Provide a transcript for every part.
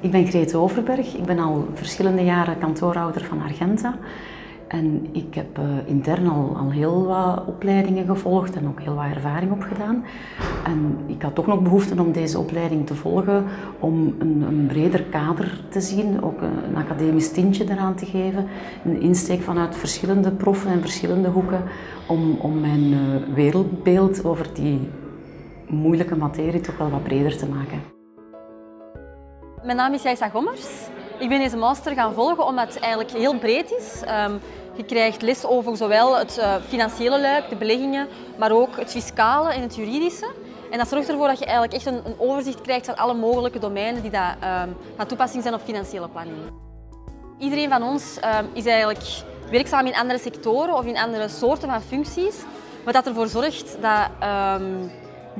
Ik ben Grete Overberg. Ik ben al verschillende jaren kantoorhouder van Argenta. En ik heb uh, intern al, al heel wat opleidingen gevolgd en ook heel wat ervaring opgedaan. En ik had toch nog behoefte om deze opleiding te volgen, om een, een breder kader te zien, ook een, academisch tintje eraan te geven. Een insteek vanuit verschillende proffen en verschillende hoeken, om, om mijn uh, wereldbeeld over die moeilijke materie toch wel wat breder te maken. Mijn naam is Jijsa Gommers. Ik ben deze master gaan volgen omdat het eigenlijk heel breed is. Um, je krijgt les over zowel het uh, financiële luik, de beleggingen, maar ook het fiscale en het juridische. En dat zorgt ervoor dat je eigenlijk echt een, overzicht krijgt van alle mogelijke domeinen die dat, um, van toepassing zijn op financiële planning. Iedereen van ons um, is eigenlijk werkzaam in andere sectoren of in andere soorten van functies, wat dat ervoor zorgt dat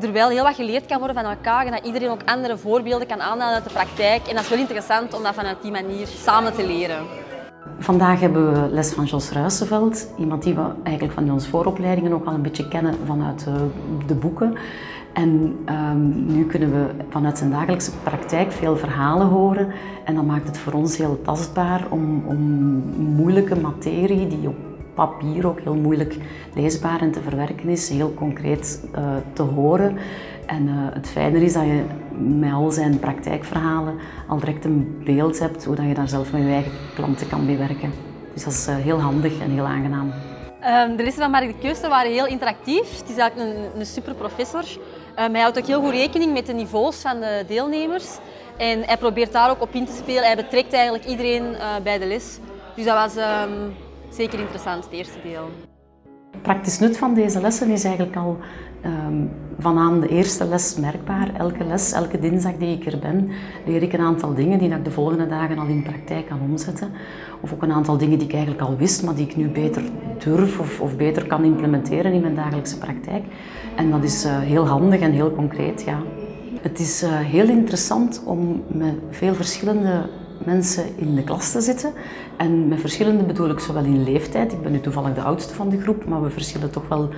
er wel heel wat geleerd kan worden van elkaar en dat iedereen ook andere voorbeelden kan aanhalen uit de praktijk. En dat is wel interessant om dat vanuit die manier samen te leren. Vandaag hebben we les van Jos Ruisenveld, iemand die we eigenlijk van onze vooropleidingen ook al een beetje kennen vanuit de, de boeken. En um, nu kunnen we vanuit zijn dagelijkse praktijk veel verhalen horen en dat maakt het voor ons heel tastbaar om, om moeilijke materie die op papier ook heel moeilijk leesbaar en te verwerken is, heel concreet uh, te horen. En uh, het fijne is dat je met al zijn praktijkverhalen al direct een beeld hebt hoe dat je daar zelf met je eigen klanten kan bewerken. Dus dat is uh, heel handig en heel aangenaam. Um, de lessen van Mark de Keuster waren heel interactief. Het is eigenlijk een, een super professor. Um, hij houdt ook heel goed rekening met de niveaus van de deelnemers. En hij probeert daar ook op in te spelen. Hij betrekt eigenlijk iedereen bij de les. Dus dat was um, zeker interessant, het eerste deel. Praktisch nut van deze lessen is eigenlijk al um, vanaan de eerste les merkbaar. Elke les, elke dinsdag die ik er ben, leer ik een aantal dingen die ik de volgende dagen al in praktijk kan omzetten. Of ook een aantal dingen die ik eigenlijk al wist, maar die ik nu beter durf of, of beter kan implementeren in mijn dagelijkse praktijk. En dat is uh, heel handig en heel concreet, ja. Het is uh, heel interessant om met veel verschillende mensen in de klas te zitten. En met verschillende bedoel ik zowel in leeftijd, ik ben nu toevallig de oudste van de groep, maar we verschillen toch wel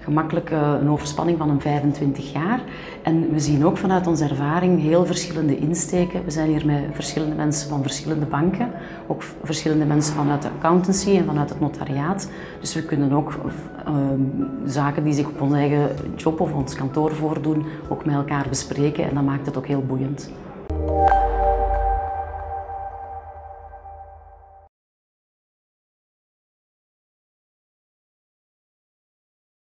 gemakkelijk eh, een overspanning van een 25 jaar. En we zien ook vanuit onze ervaring heel verschillende insteken. We zijn hier met verschillende mensen van verschillende banken, ook verschillende mensen vanuit de accountancy en vanuit het notariaat. Dus we kunnen ook uh, zaken die zich op onze eigen job of ons kantoor voordoen, ook met elkaar bespreken en dat maakt het ook heel boeiend.